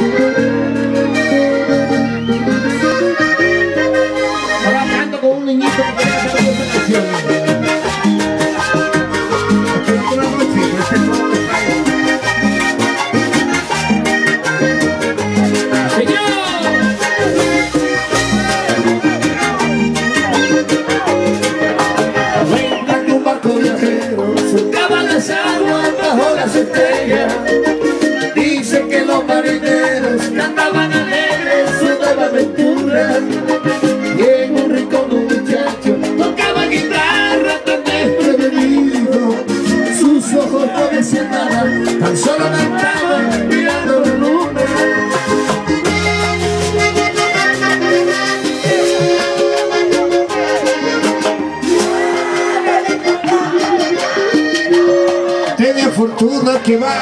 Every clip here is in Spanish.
Ahora tan solo cantaban mirando la luna. Tenía fortuna que va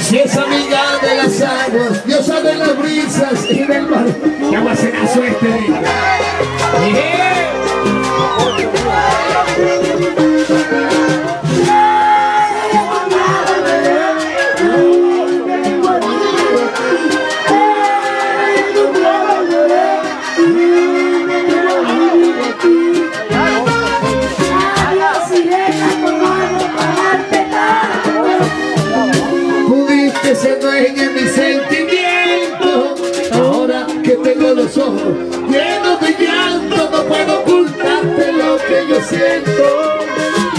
Si es amiga de las aguas, diosa de las brisas y del mar, qué aguacerazo este. Pudiste ser dueña de mis sentimientos Ahora que tengo los ojos llenos de llanto No puedo ocultarte lo que yo siento.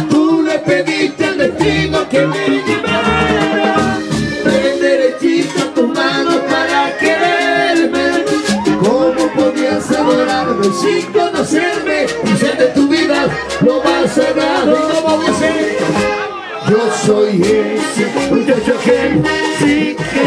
Tú le pediste al destino que me llevara. De derechito a tus manos para quererme. ¿Cómo podías adorarme sin soy ese muchacho que sin querer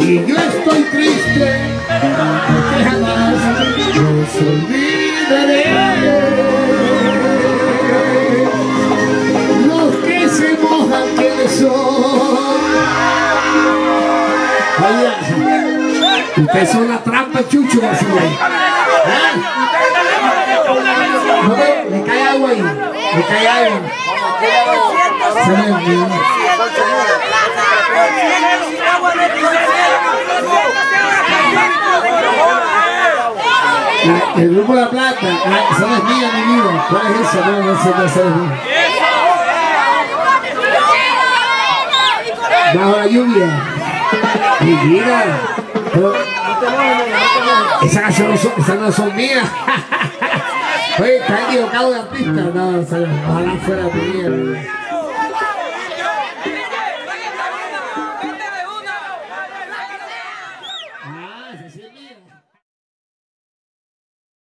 Y yo estoy triste que jamás nos olvidaré. Los que se mojan, ¿quiénes son? Vaya. Ustedes son la trampa, chucho, así. ¿Ah? No, me, me cae agua ahí. Me cae agua. Se me olvidó. La- el grupo la plata, ah, esa no es mía, mi vida. ¿Cuál es esa? No, no sé, no sé. Bajo la lluvia. Mi vida. Pero, esa canción no son, esas no son mías. Oye, está equivocado de artista. No, o ojalá fuera mía.